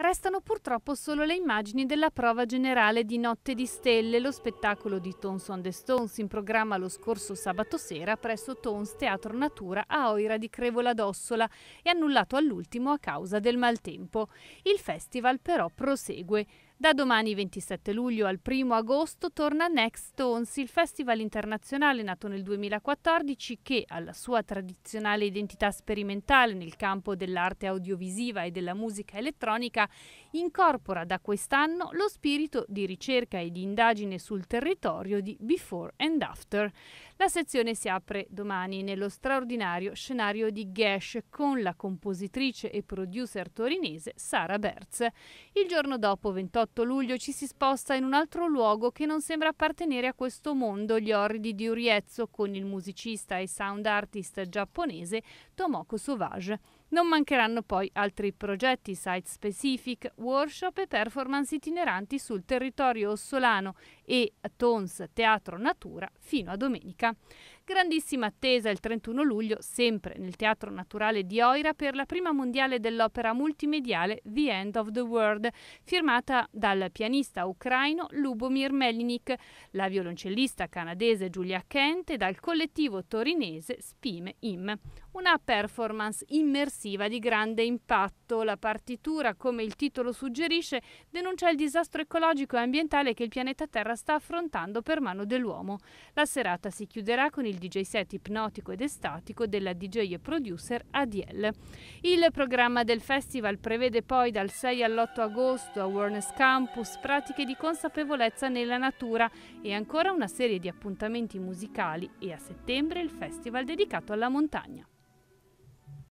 Restano purtroppo solo le immagini della prova generale di Notte di Stelle, lo spettacolo di Tones on the Stones in programma lo scorso sabato sera presso Tones Teatro Natura a Oira di Crevola d'Ossola e annullato all'ultimo a causa del maltempo. Il festival però prosegue. Da domani 27 luglio al 1 agosto torna Next Tones, il festival internazionale nato nel 2014 che, alla sua tradizionale identità sperimentale nel campo dell'arte audiovisiva e della musica elettronica, incorpora da quest'anno lo spirito di ricerca e di indagine sul territorio di Before and After. La sezione si apre domani nello straordinario scenario di Gash con la compositrice e producer torinese Sara Berz. Il giorno dopo, 28 luglio, ci si sposta in un altro luogo che non sembra appartenere a questo mondo, gli orridi di Uriezzo, con il musicista e sound artist giapponese Tomoko Sauvage. Non mancheranno poi altri progetti site specific, workshop e performance itineranti sul territorio ossolano e Tons Teatro Natura fino a domenica. Grandissima attesa il 31 luglio, sempre nel Teatro Naturale di Oira, per la prima mondiale dell'opera multimediale The End of the World, firmata dal pianista ucraino Lubomir Melnik, la violoncellista canadese Giulia Kent e dal collettivo torinese Spime Im. Una performance immersiva di grande impatto. La partitura, come il titolo suggerisce, denuncia il disastro ecologico e ambientale che il pianeta Terra sta affrontando per mano dell'uomo. La serata si chiuderà con il DJ set ipnotico ed estatico della DJ e producer ADL. Il programma del festival prevede poi dal 6 all'8 agosto Awareness Campus pratiche di consapevolezza nella natura e ancora una serie di appuntamenti musicali e a settembre il festival dedicato alla montagna.